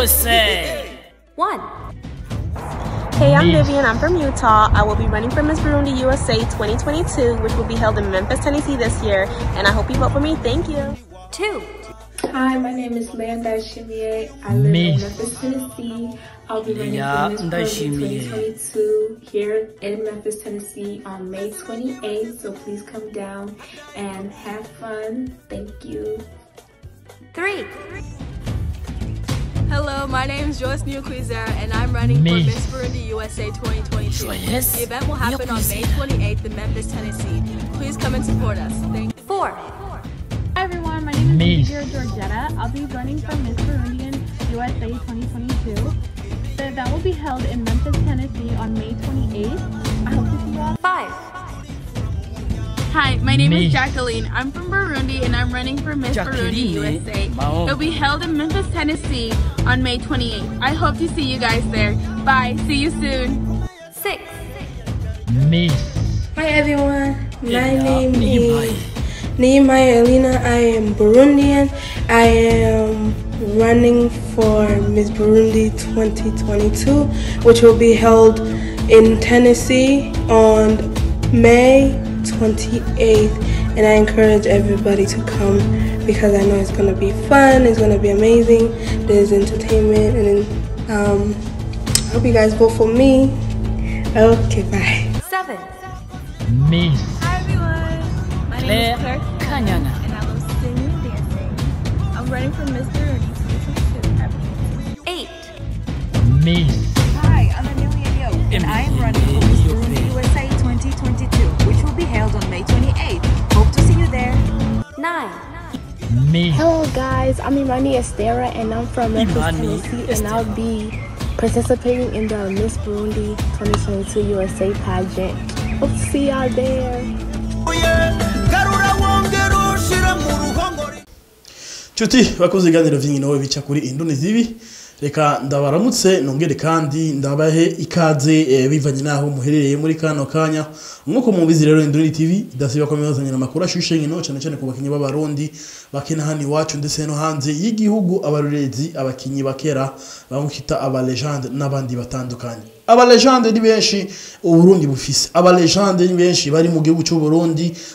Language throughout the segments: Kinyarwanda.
USA. One. Hey, I'm Vivian. I'm from Utah. I will be running for Miss Burundi USA 2022, which will be held in Memphis, Tennessee this year. And I hope you vote for me. Thank you. Two. Hi, my name is Leanda Chimier. I live Miss. in Memphis, Tennessee. I'll be running Leanda for Miss Burundi 2022 here in Memphis, Tennessee on May 28th. So please come down and have fun. Thank you. Three. Hello, my name is Joyce New and I'm running Miss. for Miss Burundi USA 2022. Joyce The event will happen on May 28th in Memphis, Tennessee. Please come and support us. Thank you. Four. Hi everyone, my name is Miss. Xavier Georgetta. I'll be running for Miss Burundian USA 2022. The event will be held in Memphis, Tennessee on May 28th. I hope to see you all. Five. Hi, my name Miss. is Jacqueline. I'm from Burundi and I'm running for Miss Burundi USA. Wow. It'll be held in Memphis, Tennessee on May 28th. I hope to see you guys there. Bye, see you soon. Six. Miss. Hi everyone, my Yeah, name Nehemiah. is Nehemiah Elena. I am Burundian. I am running for Miss Burundi 2022, which will be held in Tennessee on May 28th. And I encourage everybody to come because I know it's going to be fun, it's going to be amazing. There's entertainment, and um, I hope you guys vote for me. Okay, bye. Seven. Miss. Hi, everyone. My Claire Kanyana. and I love singing and dancing. I'm running for Miss Burundi 2022. Eight. Miss. Miss. Hello guys, I'm Imani Estera and I'm from Memphis, Imani Tennessee and I'll be participating in the Miss Burundi 2022 USA pageant. Hope to see y'all there. Chuti bakoze ibiganiro vy'inkino bica kuri Indoni zibi reka ndabaramutse nongere kandi ndabahe ikaze eh, bivanye naho muherereye muri kano kanya. Nkuko mubizi rero Indoni TV idasiba ko na amakuru ashushe nkino cyane cyane ku bakinyi b'abarundi bakina hano iwacu ndetse no hanze y'igihugu abarurezi abakinyi bakera bamukita aba legende n'abandi batandukanye. Aba legende ni benshi uburundi bufise. Aba legende ni benshi bari mu gihugu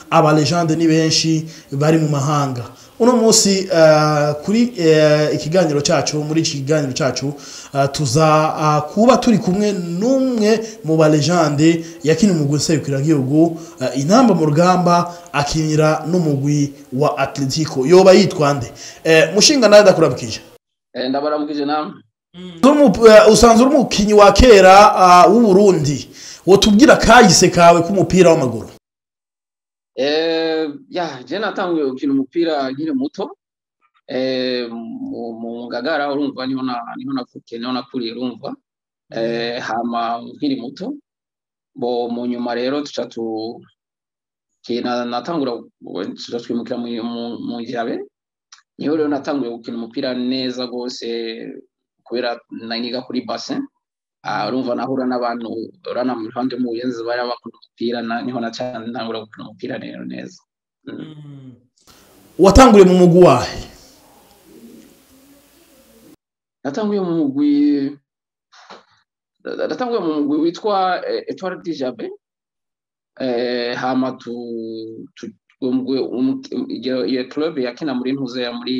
aba legende ni benshi bari mu mahanga uno munsi eh, kuri eh, ikiganiro cyacu muri iki kiganiro cyacu eh, tuza kuba turi kumwe n'umwe mu ba legende yakina umugwi nserukiragihugu uh, intamba mu rugamba akinira n'umugwi wa atletico. Yoba yitwa nde? Mushinga nawe ndakurabukije Umu- eh, usanzwe uri umukinyi wa kera w'uburundi. Wotubwira kahise kawe k'umupira w'amaguru. Eh, ya je natanguye gukina umupira nkiri muto. Eh, mu ngagara urumva ni ho na ni ho navukiye ni ho nakuriye urumva eh, hama nkiri muto. Bo mu nyuma rero tuca natangura tuca twimukira mu jabe. Niho rero natanguye gukina umupira neza rwose kubera naniga kuri bassin Ah, urumva nahura n'abantu urana mu ruhande mu buyenzi bari bakunda umupira na- ni ho naca ntangura gukina umupira rero neza. Mm. watanguriye mu mugwi wahe? Natanguye mu mugwi na- natanguye mu mugwi witwa eh, Etoile du Jabe eh, hama tu, iyo club yakina muri ntuze muri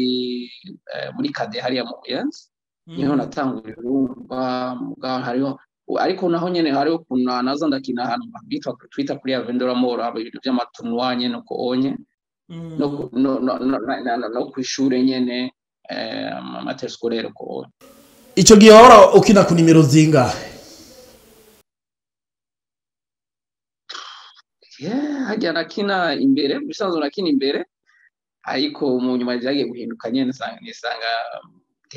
eh, muri kade hariya mu buyenzi. Niho natanguriye urumva muga hariho ariko naho nyene hariho kuna naza ndakina ahantu bitwa twita kuri Avendora Mall aba ibintu by'amatunwa nyene uko onye no ku- no no no no- kw'ishure nyene eh, amatere scolaire uko onye. Icyo gihe wahora ukina ku nimero zingahe Yeah, hajya nakina imbere bisanzwe nakina imbere ariko mu nyuma byagiye guhinduka nyene nsanga nisanga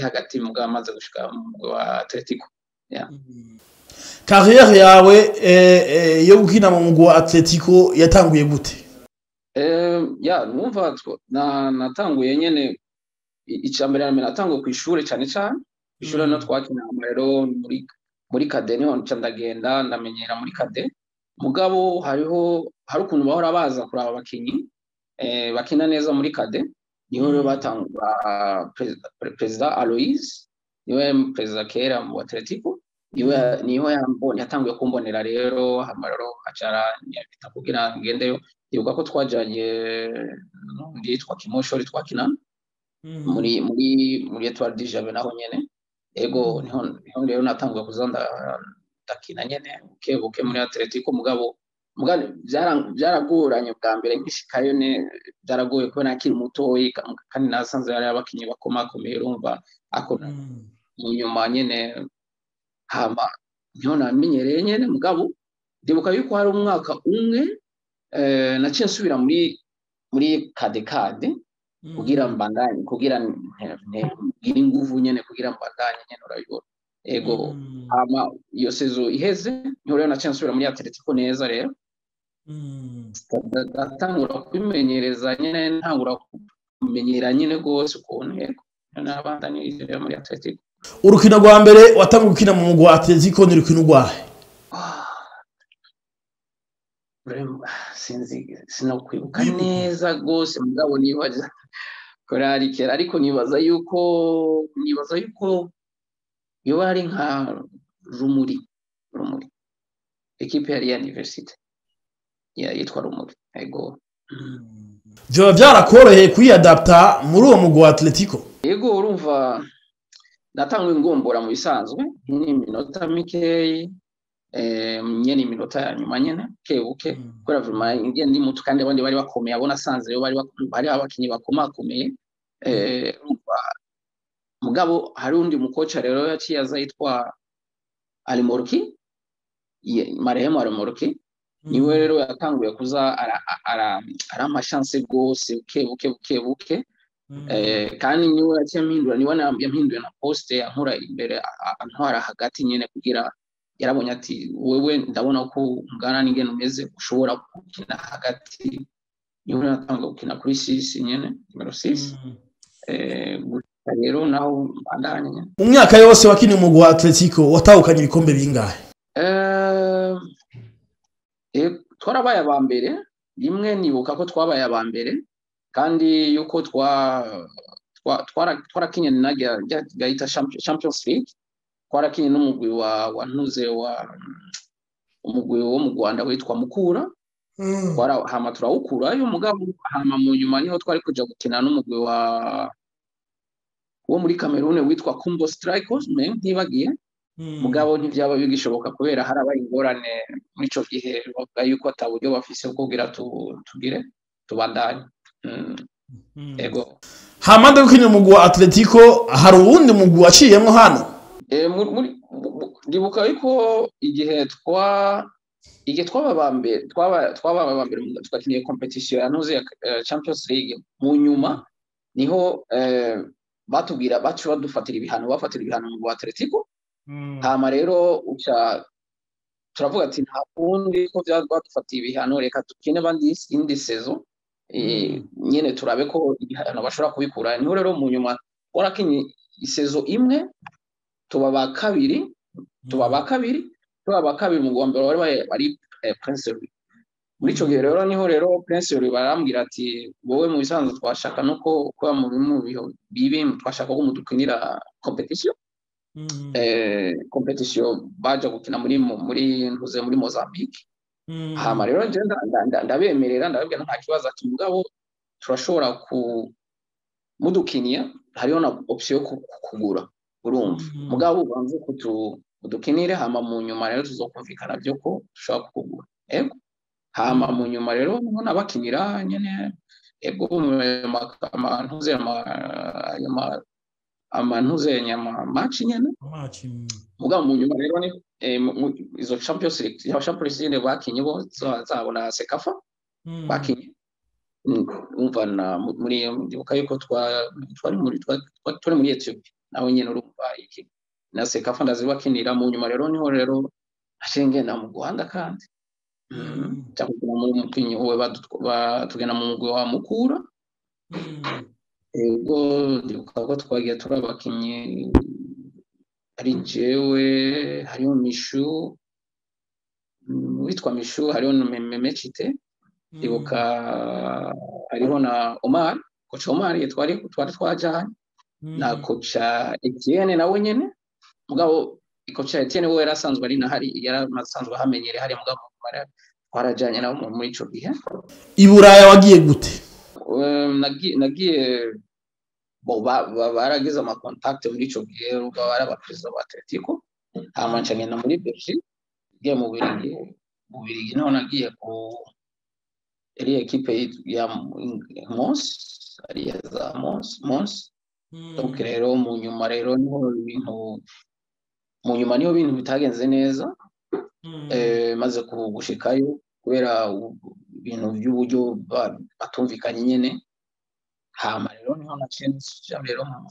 hagati mugabo amaze gushika mu Atletico. Kariyeri yawe eh, eh, yo gukina mu mugwi wa atletico yatanguye gute? Eh, ya numva natanguye ica mbere na mbere natanguye ku ishure cane cane ishure no twakina hama rero muri muri kade ni ho ndagenda ndamenyera muri kade mugabo hariho hari ukuntu bahora baza kuraba abakinyi eh, bakina neza muri kade ni ho rero batangura perezida Aloise ni we perezida kera mu atletico ni we yatanguye kumbonera rero hama rero acara nyabita kugira ngendeyo. Ndibuka ko twajanye n'undi kimoshori twakinana muri muri muri etoile du jabe naho nyene. Ego ni ho ni ho rero natanguye kuza nda- ndakina nyene. Buke buke muri atletico mugabo. Byaragoranye bwa mbere nkishikayo ne byaragoye kubera akiri mutoyi ka- kandi nasanze hari abakinyi bakomakomeye urumva ako mu nyuma nyene hama ni ho namenyereye nyene mugabo. Ndibuka yuko hari umwaka umwe eh, naciye nsubira muri muri kadekade kugira mbandanye kugira ngire inguvu nyene kugira mbandanye nyene urabibona ego hama iyo sezo iheze ni ho rero naciye nsubira muri atletico neza rero. Ndatangura kwimenyereza nyene ntangura kumenyera nyene rwose ukuntu yego. Nabandanirije rero muri atletico. Urukino rwa mbere watangiye gukina mu mugwa wa atletico ni urukino sinzi sinakwibuka neza rwose. Mugabo nibaza korari kera ariko nibaza yuko nibaza yuko iyo ari nka rumuri rumuri. Ekipe yari ya universite. ya yitwa rumuri ego. Byoba byarakoroheye kwiyadapta muri uwo mugwa wa atletico. Yego urumva natanguye ngombora mu bisanzwe. N'iminota mikeyi eh, nyene iminota ya nyuma nyene buke kubera vuma ngiye ndi muto kandi abandi bari bakomeye abo nasanze rero bari bak- bari abakinyi bakomakomeye. Eh, mugabo hari undi mukoca rero yaciye aza yitwa alimorki? Ye- marehemu alimorki. Ni we rero yatanguye kuza ara- ara- arampa chance rwose buke buke buke buke. Eh, kandi ni we yaciye ampindura ni we na- yampinduye na poste ankura imbere antwara hagati nyene kugira yarabonye ati wewe ndabona ko ungana n'ingene umeze ushobora gukina hagati. Niwe natanguye gukina kuri sisi nyene nimero sisi eh, gusa rero naho mbandanye nyene. Mu myaka yose wakiniye umugwa wa atletico watahukanye ibikombe bingahe? Eh, eh, twarabaye aba mbere rimwe nibuka ko twabaye aba mbere kandi yuko twa twa- twara- twarakinye na gahita Champions- league twarakinye n'umugwi wa ntuze wa umugwi wo mu rwanda witwa mukura. Twara hama turawukurayo mugabo hama mu nyuma ni ho twari kuja gukina n'umugwi wa wo muri Cameroon witwa Kumbo Strikers me ntibagiye. Mugabo ntibyaba bigishoboka kubera harabaye ingorane muri ico gihe bavuga yuko ata buryo bafise bwo kugira tu- tugire tubandanye. Mm. ego. Hamande gukinira umugwa wa atletico hari uwundi mugwi waciyemwo hano? Eh, ndibuka yuko igihe twa igihe twaba aba mbere twaba aba mbere twakiniye competition ya ntuze ya eh, Champions League mu nyuma ni ho eh, batubwira bacu badufatira ibihano bafatira ibihano mu Atletico hama rero uca turavuga ati nta kundi ko badufatiye ibihano reka dukine indi sezo eh, nyene turabe ko ibihano bashobora kubikura. Niho rero mu nyuma warakinye isezo imwe tuba ba kabiri tuba ba kabiri tuba ba kabiri mu bari bari- bari eh, Prince muri ico gihe rero ni ho rero Prince barambwira ati wowe mu bisanzwe twashaka nuko kuba mu bibi twashaka ko mudukinira competition. Eh, competition baje gukina muri mu- muri ntuze muri Mozambique. Rero nda- nda- nda- ndabemerera ndababwira nta kibazo ati mugabo turashobora mudukiniya hariho na option yo ku- ku- kugura urumva. Mugabo ubanze kutu udukinire hama mu nyuma rero tuzokumvikana byo ko dushobora kukugura ego hama mu nyuma rero ni ho nabakinira nyene ego amantuze amantuze nyama match nyene mugabo mu nyuma rero ni eh, izo champions league ya champions league bakinye bo za- zabona sekafa bakinye Mm, umva na mu- muri ndibuka yuko twa- twari muri twa- twa- turi muri Ethiopia nawe nyene urumva iki na sekafa ndazibakinira mu nyuma rero ni ho rero ashenge na mu Rwanda kandi cyangwa mu mukinyi we batugena mu mugwi wa Mukura ego ndibuka ko twagiye turi abakinyi ari jewe hariho mishu witwa mishu hariho na memecite ndibuka hariho na omar koca omar twari twari twajanye. Na koca Etienne nawe nyene mugabo koca Etienne we yari asanzwe ari nahari yari asanzwe ahamenyereye hari mugabo nabo mu- muri ico gihe. I buraya wagiye gute? Nagiye ba- ba- baragize amakontakte muri ico gihe bari abaperezida ba Atletico hama nca ngenda muri Belgique ngiye mu Birigi mu Birigi naho nagiye ku eri ekipe ya Mons ari ya za Mons Mons. Donc rero mu nyuma rero ni ho ibintu mu nyuma ni ho ibintu bitagenze neza. Eh, maze ku- gushikayo kubera ibintu by'uburyo ba- batumvikanye nyene. Hama rero ni ho nja rero mu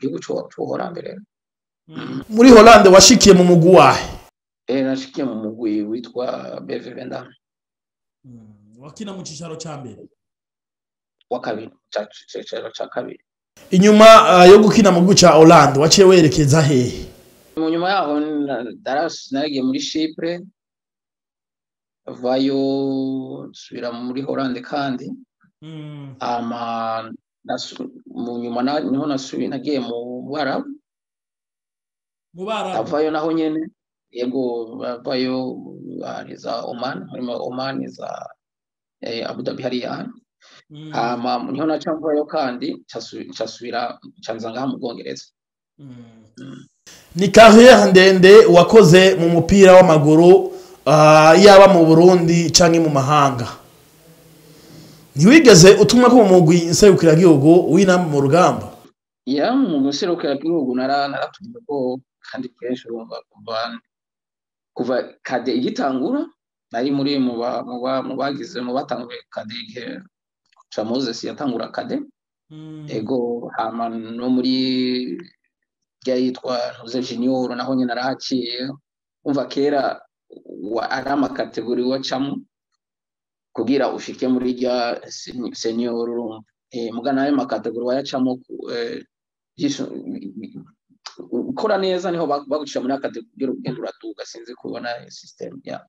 gihugu c'ubuholande rero. Muri Hollande washikiye mu mugwi wahe eh nashikiye mu mugwi witwa BV Vendam wakina mu cicaro ca mbere? Wa kabiri ca- cicaro ca kabiri. Inyuma ah, yo gukina mu gihugu ca Hollande waciye werekeza hehe mu nyuma yaho na- daras nagiye muri Chypre. Vayo nsubira muri Hollande kandi hama nasu- mu nyuma na- ni ho nasubiye nagiye mu Barabu avayo naho nyene. Yego bavayo hari za Oman harimo Oman za eh, Abu Dhabi hariya. Hama ni ho naca mvayo kandi ncasubira ncanza ngaha mu Bwongereza. Ni carrière ndende wakoze mu mupira w'amaguru yaba mu Burundi canke mu mahanga. Ntiwigeze utumwa ko mu nserukiragihugu w'inama mu rugamba? Ya mu nara naratumye ko kandi kenshi urumva kuva kuva kade igitangura nari muri mu ba- mu ba- mu bagize mu batanguye kade igihe Moses yatangura kade. Ego hama no muri rya yitwa ntuze junior naho nyine arahaciye. Umva kera ari amakategori wacamo kugira ushike muri rya senior urumva eh muga na yo makategori wayacamo eh, ukora neza ni ho bag- bagucisha muri akategori ugenda uratuga. Sinzi kubona system ya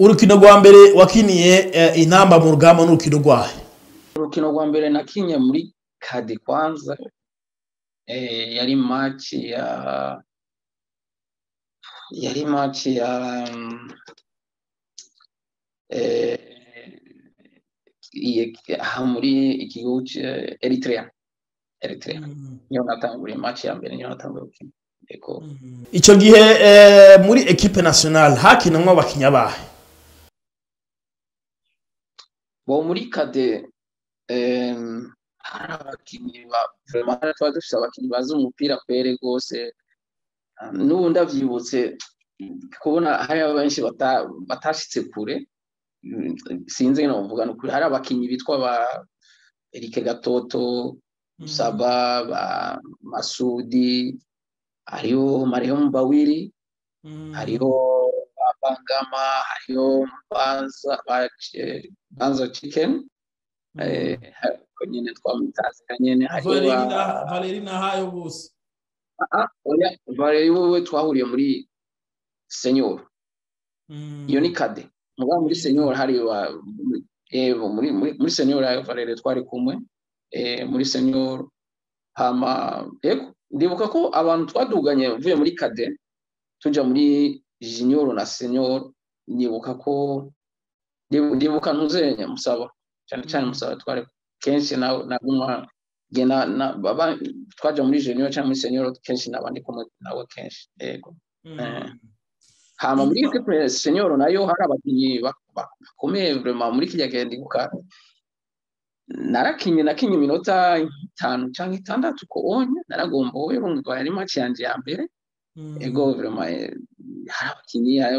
urukino rwa mbere wakiniye eh, intamba mu rugamba n'urukino rwahe? Urukino rwa mbere nakinye muri kadi kwanza yari match ya yari match ya aha muri ikigo Eritrea Eritrea niyo natanguriye match ya mbere niyo natanguriye gukina eko. Ico gihe muri equipe nationale hakinamwo abakinyi abahe bo muri kade hari abakinnyi tuba dufise abakinnyi bazi umupira kwere rwose n'ubu ndavyibutse kubona hari benshi bata- batashitse kure. Mm, sinzi ngene novuga ni ukuri. Hari abakinnyi bitwa ba Eric Gatoto Saba ba Masudi hariho Mariam Bawiri hariho ba Bangama hariho Banza Chicken eh hariko nyene twamutazira nyene hariho ba- Valeri Nahayo bose. Valeri wewe twahuriye muri Senior iyo ni kade mugabo muri senior hari eh muri senior ya Valeri twari kumwe eh muri yego ndibuka ko abantu twaduganye uvuye muri kade tuja muri junior na senior ndibuka ko ndibu- ndibuka ntuzenya musaba cyane cyane musaba twari kenshi na naguma gena na baba twaja muri junior cyangwa muri senior kenshi nabandi kumwe nawe kenshi yego. Eh. Hama muri equipe senior na yo hari abakinnyi bak- bak- bakomeye muri kirya gihe ndibuka narakinye nakinye iminota itanu cyangwa itandatu ko onye naragombowe urumva yari match yanje ya mbere. Ego vraiment eh, hari abakinnyi hari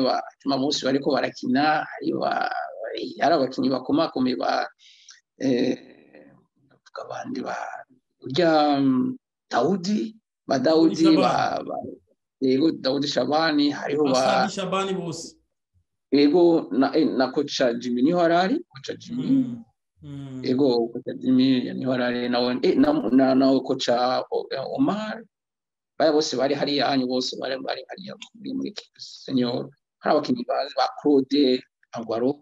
munsi bariko barakina hari ba- hari abakinnyi bakomakomeye ba eh, tuvuga abandi ba urya mm, Daudi ba Daudi ba yego Daudi Shabani hariho ba Shabani bose. Ego na, eh, na kocha Jimmy ni ho arari kocha Jimmy? Ego kocha Jimmy ni ho arari nawe eh, O- eh, Omar? Baya bose bari hariya hanyu bose bari bari hariya muri muri senior hari abakinnyi ba Claude Agwaro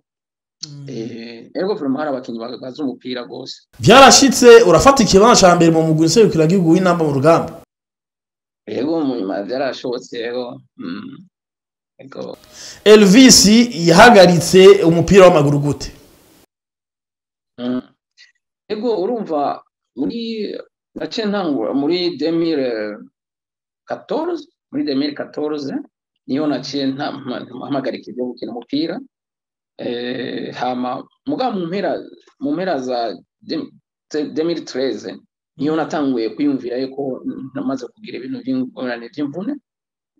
Eh, ego vraiment hari abakinnyi ba- bazi umupira rwose byarashitse urafata ikibanza ca mbere mu mugwi nserukiragihugu w'inamba mu rugamba. Ego mu nyuma byarashobotse ego mm. ego elvis yahagaritse umupira w'amaguru gute? Mm. ego urumva muri gace ntangura muri 2014 muri 2014 niyo naciye nta- mpa- mpagarika ibyo gukina umupira. Eh, hama mugabo mu mpera za dem- te- 2013 niyo natanguye kwiyumvira yuko namaze kugira ibintu by'ingorane by'imvune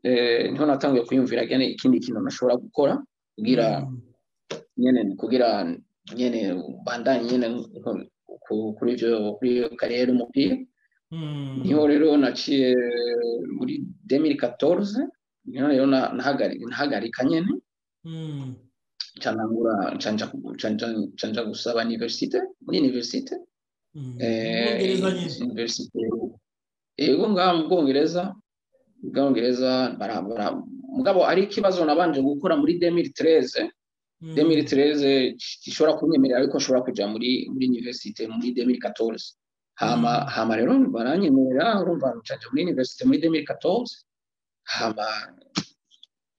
eh, ni ho natanguye kwiyumvira ikindi kintu nashobora gukora kugira nyene kugira nyene bandanye ku- kuri ivyo kuri iyo kariyeri umupira ni ho rero naciye muri 2014 ni ho rero na- nahagari- nahagarika nyene. Canja gusaba universite muri universite eh Ubwongereza nyene. universite ego ngaha mu bwongereza mu bwongereza mugabo ari ikibazo nabanje gukora muri 2013 2013 gishobora kunyemerera ariko nshobora kuja muri muri universite muri 2014 hama hama rero baranyemerera urumva ncaja muri universite muri 2014 hama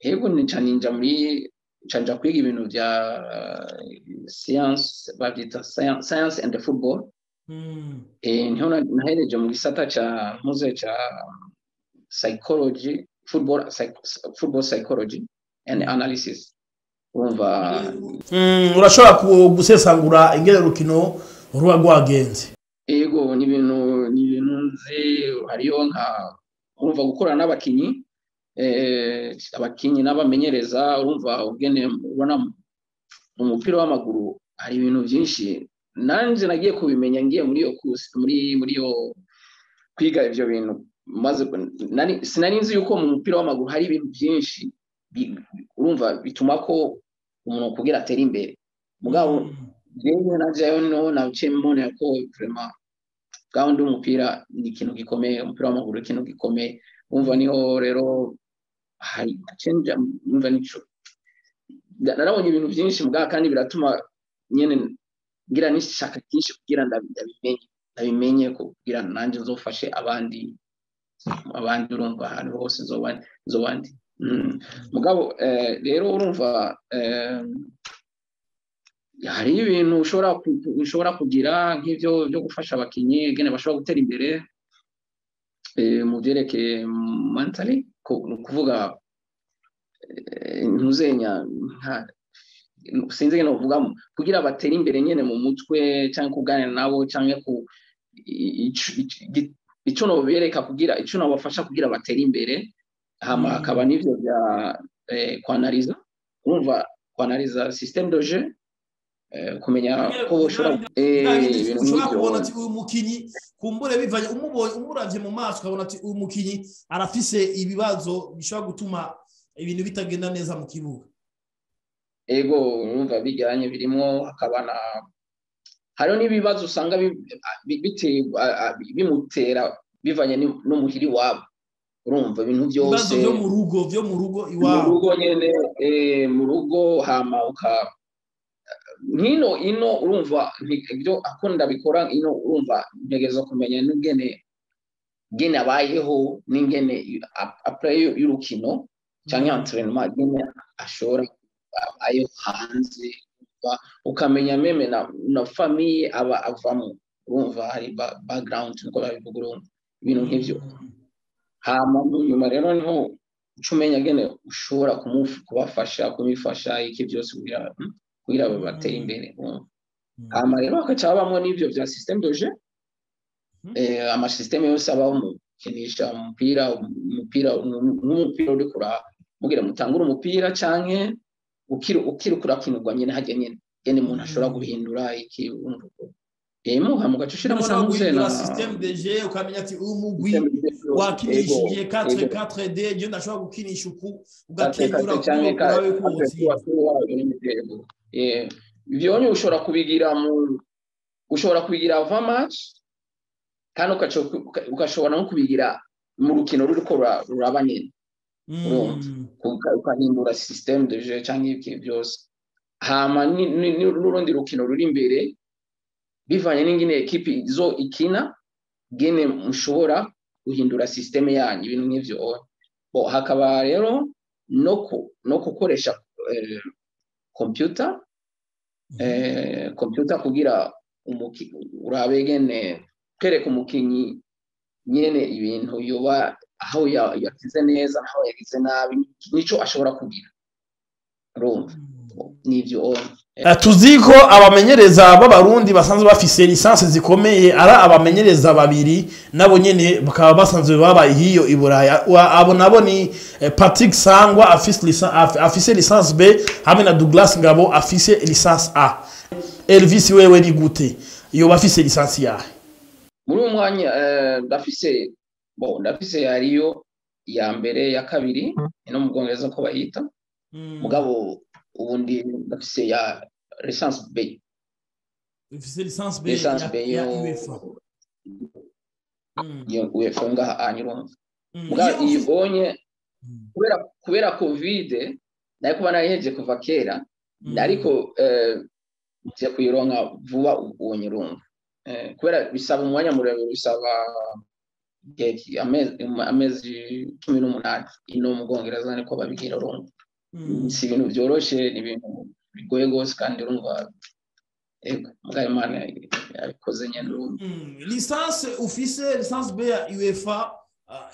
yego nica ninja muri canja kwiga ibintu bya science babyita the football. Eh ni ho na- nahereje mu gisata ca psychology football psych, football psychology and analysis. Urumva Mm, urashobora gusesangura ingene urukino ruba rwagenze ego ni ibintu ni ibintu nzi hariyo nka urumva gukorana n'abakinyi eh, abakinyi n'abamenyereza urumva ubwene ubona mu mupira w'amaguru hari ibintu byinshi. Nanje nagiye kubimenya ngiye muri iyo kusi muri muri iyo kwiga ivyo bintu. Maze nari sinari nzi yuko mu mupira w'amaguru hari ibintu byinshi urumva bituma ko umuntu kugira atera imbere. Mugabo jewe najeyo no naciye mbona ko vraiment gahunda y'umupira ni ikintu gikomeye umupira w'amaguru ni ikintu gikomeye. Umva ni ho rero hari cenja umva nico Na- narabonye ibintu byinshi mugabo kandi biratuma nyene ngira n'ishaka ryinshi kugira ndabi- ndabimenye ndabimenye kugira nanjye nzofashe abandi abandi urumva ahantu hose nzoba ndi Mm. mugabo eh, rero urumva eh, hari ibintu ushobora ku- ku- ushobora kugira nk'ibyo byo gufasha abakinnyi bashobora gutera imbere mu byerekeye ku- ni ukuvuga eh, ntuzenya nka- sinzi ngene uvuga kugira batere imbere nyene mu mutwe cyangwa kuganira nabo cyangwa ku i- ico- ico- gi- ico nobereka kugira ico nobafasha kugira batere imbere hama hakaba n'ivyo bya eh, kwanariza urumva kwanariza jeu eh, kumenya ko ushobora eh, kubona ati uyu mukinyi kumbure bivanye umubonye umuravye mu maso ukabona ati uyu mukinyi arafise ibibazo bishobora gutuma ibintu bitagenda neza mu kibuga ego urumva bijyanye birimwo hakaba na hariho n'ibibazo usanga bimutera bivanye n'umuhiri wabo urumva ibintu ibibazo byose vyo mu rugo vyo mu rugo mu iwabo rugo nyene eh, mu rugo hama uka nkino ino urumva ibyo akunda bikora ino urumva ntegereza kumenya n'ingene ngene abayeho n'ingene ap- apure y'urukino cyangwa entraînement ngene ashobora abayeho hanze ukamenya meme na, famille aba avamo urumva hari ba, background niko babivuga urumva ibintu nk'ivyo hama nyuma rero ni ho uca umenya ngene ushobora kubafasha kumufasha iki byose kugira kugira batere imbere urumva. hama rero hagaca habamwo n'ivyo vya système de jeu. Eh, amasysiteme yose abaho mu gukinisha umupira umupira nk'umupira uri kuraba mugira mutangure umupira canke ukiri ukiri kurakinirwa nyene harya nyene nyene umuntu ashobora guhindura iki muha mugaca ushiramo na ushobora muze na guhindura système de jeu ukamenya ati uyu mugwi wakinishije 4 4 d je ndashobora gukinisha uku kuko urabe ko wotsinda ivyonye ushobora kubigira mu ushobora kubigira avant match kandi ugashobora no kubigira mu rukino ruriko rura- ruraba urumva Uka- ukahindura système de jeu canke ibiki byose. Hama n'urundi rukino ruri imbere bivanye n'ingene ekipi zo ikina gene mushobora guhindura sisiteme yanyu ibintu nk'ivyo. Bo hakaba rero no gukoresha eh, computer eh, computer kugira urabe gene kwereka umukinyi nyene ibintu yoba aho ya- yagize neza aho yagize nabi nico ashobora kugira. Urumva? Nivyo. Eh, tuzi ko abamenyereza b'abarundi basanzwe bafise lisansi zikomeye ari abamenyereza babiri nabo nyene bakaba basanzwe babaye hiyo i buraya. Abo nabo ni eh, patrick sangwa afise lisan- af- afise lisansi b hamwe na douglas ngabo afise lisansi a. Elvis wewe ni gute? Yoba afise lisansi yahe muri uwo mwanya eh, ndafise bo ndafise hariyo iya mbere ya kabiri ni no mu bwongereza ko bayita. Mugabo ubundi ndafise ya lisansi b. Ufise lisansi lisansi b yo yo uefa ngaha anyurumva mugabo iyo ubonye kubera covid na yo kuba nariheje kuva kera ariko eh, ngiye kuyironka vuba uwo nyirumva Eh, kubera bisaba umwanya muremure bisaba amezi cumi n'umunani ino mu bwongereza niko babigira urumva si ibintu byoroshe ni ibintu bigoye rwose kandi urumva ego mugabo imana yabikoze nyine urumva lisansi ufise lisansi b ya uefa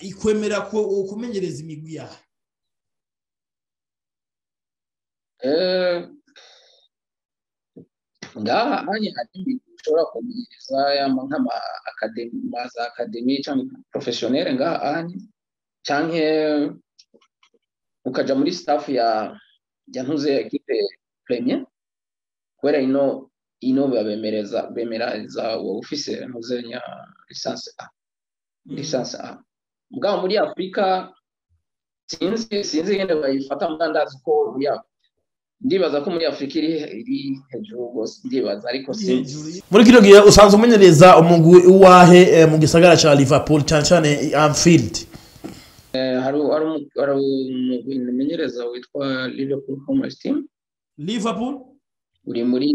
ikwemera ku- kumenyereza imigwi yahe Eh, ngaha hanye hari ibintu ushobora kumenyereza yama nk'ama akademi za akademi cyangwa professionnel ngaha hanye canke ukaja muri staff ya ya ntuze equipe premier? Kubera ino ino babemereza bemereza wa ufise ntuze nya lisansi A. Lisansi A. Mugabo muri Afrika sinzi sinzi yende bayifata mugandazi ko ya Afrika ndibaza ko muri afurika iri iri hejuru rwose ndibaza ariko sinzi. Muri kino gihe usanzwe umenyereza umugwi uwahe eh, mu gisagara ca liverpool cyane cyane anfield hari hari umugwi nimenyereza witwa liverpool homers team liverpool? Uri muri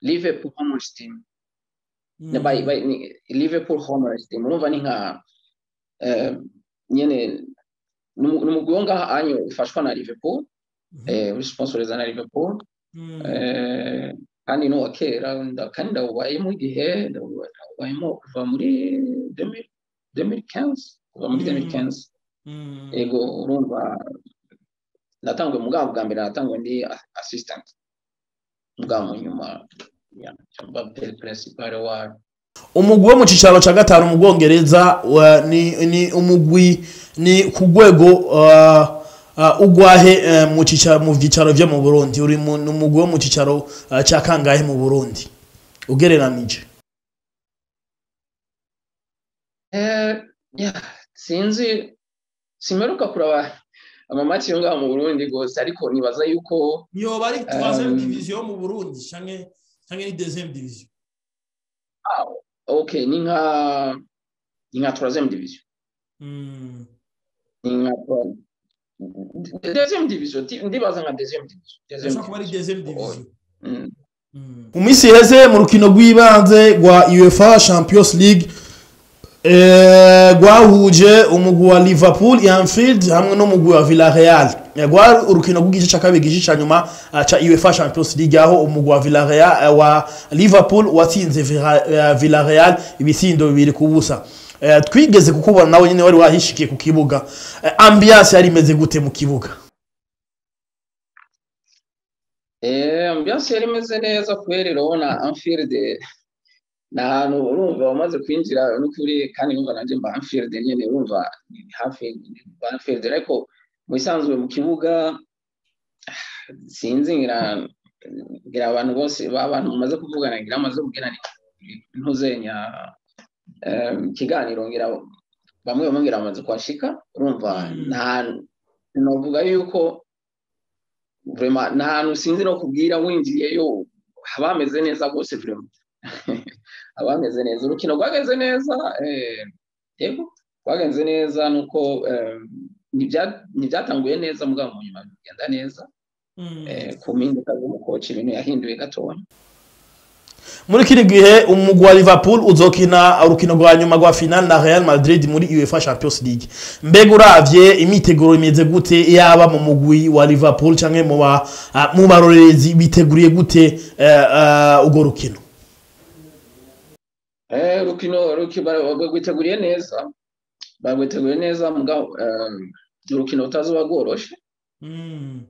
liverpool homers team ni- liverpool homers team urumva ni nka eh, nyene ni umugwi wo ngaha anyo ufashwa na liverpool eh, uri sponsoriza na liverpool. Eh, kandi ni uwa kera kandi ndawubayemo igihe ndawu- ndawubayemo kuva muri 2000 2015 kuva muri 2015 ego urumva natanguye mugabo bwa mbere natanguye ndi a- assistant. Mugabo mu nyuma ya mba principal wa umugwi wo mu cicaro ca gatanu mu bwongereza ni, ni umugwi ni ku rwego uh, uh, ugwahe uh, mu mu vyicaro vyo mu burundi. Uri mu ni umugwi wo mu cicaro uh, ca kangahe mu burundi. Ugereranije. Eh ya sinzi simeruka kuraba amamaci yo ngaho mu Burundi gose ariko nibaza yuko yoba ari troisième division mu burundi canke canke ni deuxième division. Ah, okay ni nka ni nka troisième division. Ni nka division ti- ndibaza nka division. Deuxième Ashobora kuba ari division. Mm. mu minsi iheze mu rukino rw'ibanze rwa uefa champions league rwahuje umugwi wa liverpool anfield hamwe n'umugwi wa villarreal. Gwa rwari urukino rw'igice ca kabiri igice ca nyuma ah, ca uefa champions league aho umugwi wa villarreal wa liverpool watsinze villarreal ibitsindo bibiri ku busa. Twigeze kukubona nawe nyine wari wahishikiye ku kibuga. Ambiance yari imeze gute mu kibuga? Ambiance yari imeze neza kubera urabona Anfield ni ahantu urumva wamaze kwinjira n'ukuri kandi urumva nanjye mba Anfield nyene urumva hafi mba Anfield. Ariko mu bisanzwe mu kibuga sinzi ngira abantu bose abantu bamaze kuvugana ngira amaze kugena ntuzenya ikiganiro ngira bamwe ngira bamaze kuhashika urumva nta novuga yuko nta hantu sinzi no kubwira winjiyeyo haba hameze neza rwose vraiment haba hameze neza. Urukino rwagenze neza eh, yego rwagenze neza nuko eh, ntibya- ntibyatanguye neza mugabo mu nyuma bigenda neza eh, ku mpinduka z'umukoci ibintu yahinduye gatoya muri kino gihe umugwi wa liverpool uzokina urukino rwa nyuma rwa final na real madrid muri uefa champions league. Mbega uravye imyiteguro imeze gute yaba mu mugwi wa liverpool canke mu ah, barorerezi biteguriye gute eh, eh, urwo rukino? Eh, urukino ruki- bara- barwiteguriye neza. Barwiteguriye neza eh, urukino rutazuba rworoshe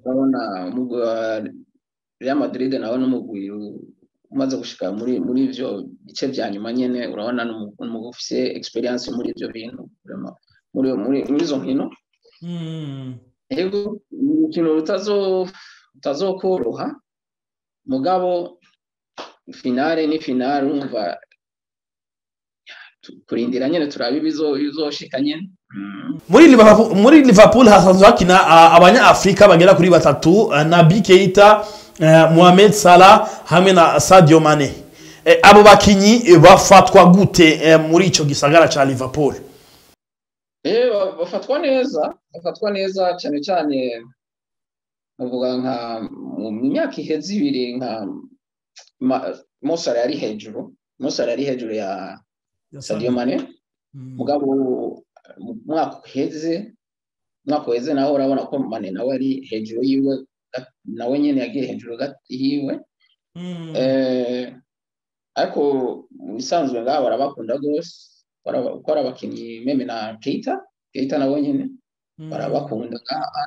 urabona umugwi wa Real Madrid nawe n'umugwi umaze gushika muri muri ivyo bice vya nyuma nyene. Urabona n'umu- n'umugwi ufise experience muri ivyo bintu. Muri muri muri izo nkino. Ego ni urukino rutazo rutazokoroha mugabo finale ni finale urumva kurindira nyene turabe ibizo bizoshika nyene muri liverpool, hasanzwe hakina abanyafrika bagera kuri batatu ah, nabi keita eh, mohamed salah hamwe na sadio mane. Eh, abo bakinyi bafatwa gute eh, muri ico gisagara ca liverpool? Ba- bafatwa neza bafatwa neza cyane cyane bavuga nka mu myaka iheze ibiri nka Mosara yari hejuru Mosara yari hejuru ya Sadio Mane mugabo mu mwaka uheze umwaka uheze nawe urabona ko Mane nawe ari hejuru yiwe nawe nyene yagiye hejuru yiwe. Eh ariko mu bisanzwe ngaha barabakunda rwose kuko ari abakinnyi meme na Keita Keita nawe nyene barabakunda ngaha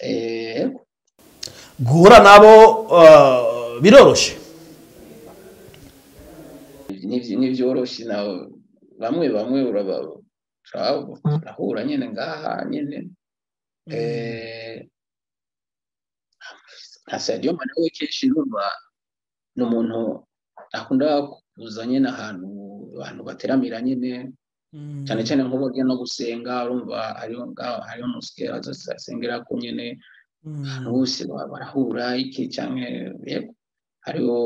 eh guhura nabo uh, biroroshe Nivy- nivyoroshe na bamwe bamwe turaba- turahura nyene ngaha nyene. Eh nka Sadio Mane we kenshi numva ni umuntu akunda kuza nyene ahantu abantu bateramira nyene. Cyane cyane nko bagiye no gusenga urumva hariho hariho n'umusike azasengera ko nyene abantu bose ba- barahura iki yego hariho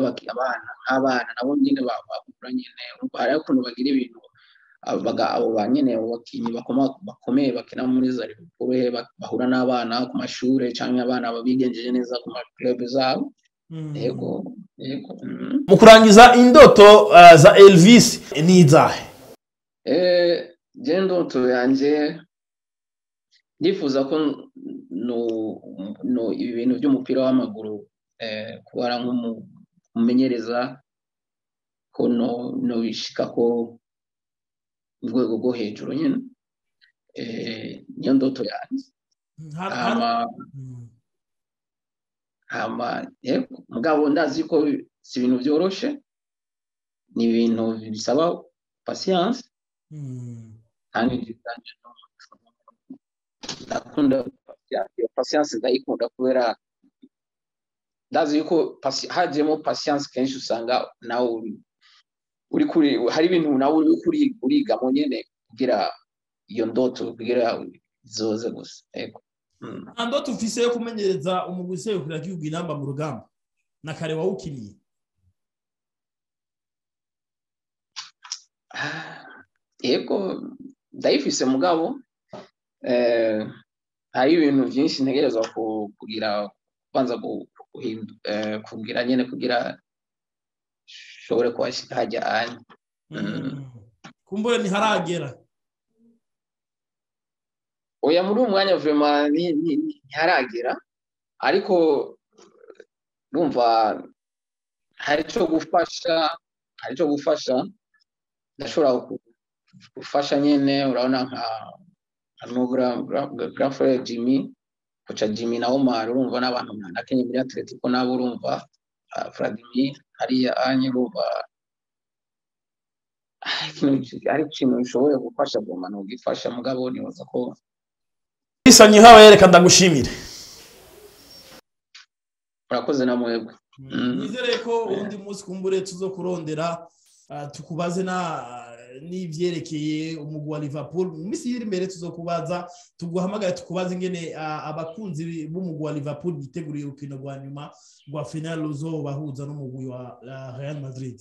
abaki- abana nk'abana nabo nyene ba- bahura nyene urumva hariho ukuntu bagira ibintu abo ba bakinyi bakoma- bakomeye bakina muri za eh, ba- bahura n'abana ku mashure canke abana babigenjeje neza ku ma club zabo yego yego mm. mu kurangiza indoto uh, za elvis ni izahe? Eh, je ndoto yanje ndifuza ko no, no ibi bintu by'umupira w'amaguru eh, kubara nk'umumenyereza ko no bishika ko urwego rwo hejuru nyine eh, niyo ndoto yanjye. Hama yego mugabo ndazi ko si ibintu byoroshe ni ibintu bisaba patience. Kandi ndizanye no ndakunda patience ndayikunda kubera ndazi yuko hajemo patience? Kenshi usanga nawe uri uri kuri hari ibintu nawe uri kuri urigamo nyene kugira iyo ndoto kugira zoze gusa. Yego. Mm. nta ndoto ufise yo kumenyereza umugwi userukira igihugu inamba mu rugamba. Na kare wawukiniye yego ndayifise mugabo. Eh, hari ibintu byinshi ntegerezwa ku- kugira kubanza kugira nyene kugira shobore kuhashika hajya anye kumbure ntiharagera. Oya muri uwo mwanya vraiment ni- ni- ni- ntiharagera. Ariko numva hari icyo gufasha hari icyo gufasha. Ndashobora gufasha nyine urabona nka grand frere jimmy. Koca jimmy na omar urumva n'abantu nakenye muri atletico nabo urumva ah, vladimir hariya anye urumva ah, ikintu- ari ikintu bishoboye gufasha goma ntugifasha mugabo nibaza ko isa nyihawe reka ndagushimire. Urakoze na mwebwe. Nizere ko undi munsi kumbure tuzo kurondera ah, tukubaze na n'ivyerekeye umugwi wa liverpool. Mu minsi iri imbere tuzokubaza tuguhamagare tukubaze ingene abakunzi b'umugwi wa liverpool biteguriye urukino rwa nyuma rwa final ruzobahuza n'umugwi wa real madrid.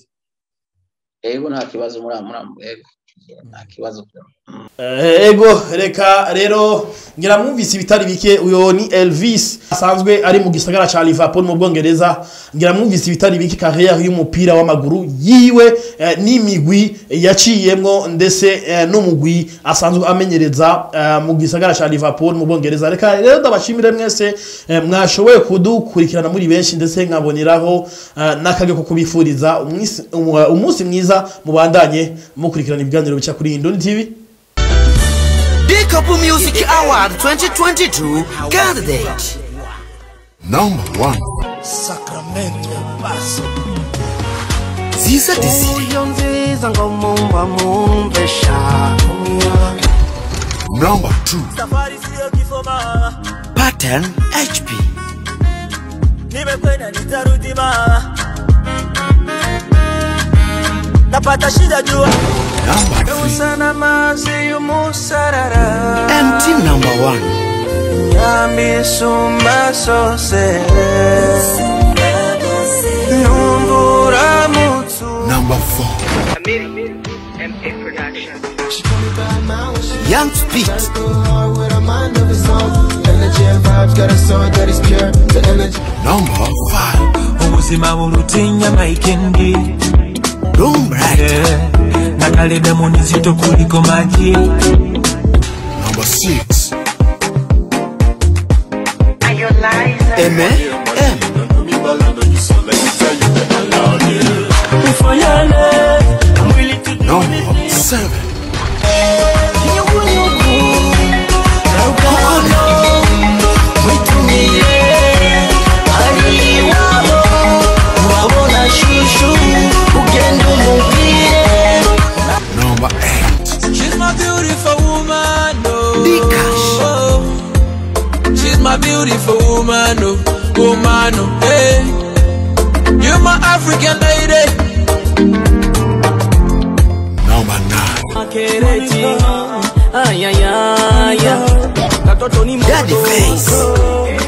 Yego nta kibazo muri yego nta kibazo Eh, ego reka rero ngira mwumvise ibitari bike. Uyo ni Elvis asanzwe ari mu gisagara ca Liverpool mu Bwongereza. Ngira mwumvise ibitari bike carrière y'umupira w'amaguru yiwe eh, n'imigwi yaciyemwo ndetse eh, n'umugwi asanzwe amenyereza mu gisagara ca Liverpool mu Bwongereza. Reka rero ndabashimire mwese mwashoboye kudukurikirana muri benshi ndetse nkaboneraho n'akage ko kubifuriza. Umunsi mwiza mubandanye mukurikirana ibiganiro bica kuri Indon TV Dikapu Music Award 2022 candidate. Number one. Sacramento Paso. Ziza Desire. Uyo nziza ngo mumba mumbesha Number two. Pattern HP. Nimekwenda nitarudi mama napata shida jua sana um musarara number one. Number four. Number 5 Ubuzima burutinya Mike Boom, right. Yeah. Na kale damu ni kuliko maji. Number 6. Eme. Number 7. She's my beautiful woman oh. Woman oh. Hey You're my African lady Number nine. Daddy Face.